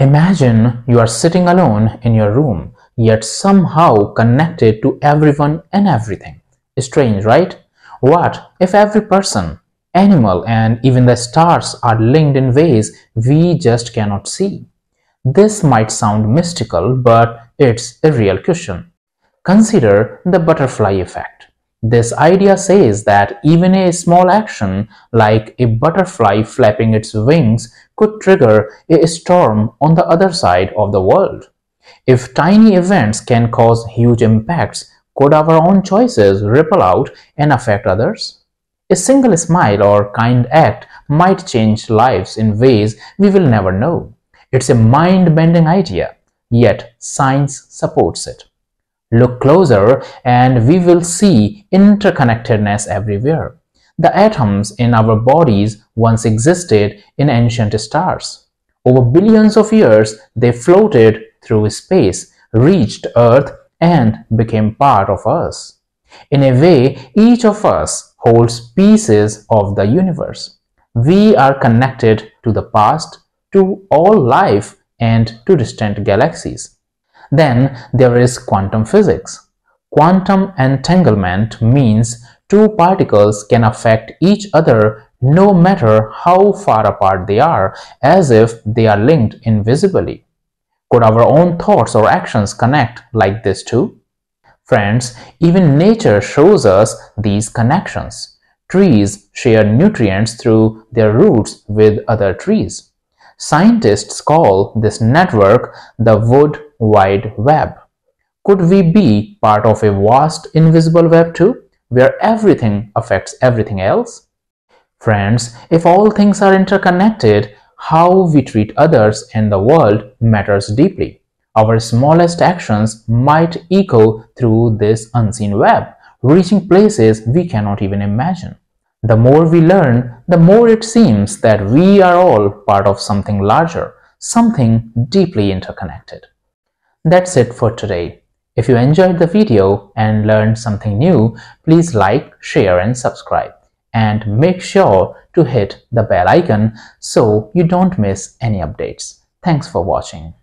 Imagine you are sitting alone in your room, yet somehow connected to everyone and everything. Strange, right? What if every person, animal, and even the stars are linked in ways we just cannot see? This might sound mystical, but it's a real question. Consider the butterfly effect. This idea says that even a small action, like a butterfly flapping its wings, could trigger a storm on the other side of the world. If tiny events can cause huge impacts, could our own choices ripple out and affect others? A single smile or kind act might change lives in ways we will never know. It's a mind-bending idea, yet science supports it. Look closer and we will see interconnectedness everywhere. The atoms in our bodies once existed in ancient stars. Over billions of years, they floated through space, reached Earth, and became part of us. In a way, each of us holds pieces of the universe. We are connected to the past, to all life, and to distant galaxies. Then there is quantum physics. Quantum entanglement means two particles can affect each other no matter how far apart they are, as if they are linked invisibly. Could our own thoughts or actions connect like this too? Friends, even nature shows us these connections. Trees share nutrients through their roots with other trees. Scientists call this network the wood wide web. Could we be part of a vast invisible web too, where everything affects everything else? Friends, if all things are interconnected, how we treat others and the world matters deeply. Our smallest actions might echo through this unseen web, reaching places we cannot even imagine. The more we learn, the more it seems that we are all part of something larger, something deeply interconnected. That's it for today. If you enjoyed the video and learned something new, please like, share and subscribe. And make sure to hit the bell icon so you don't miss any updates. Thanks for watching.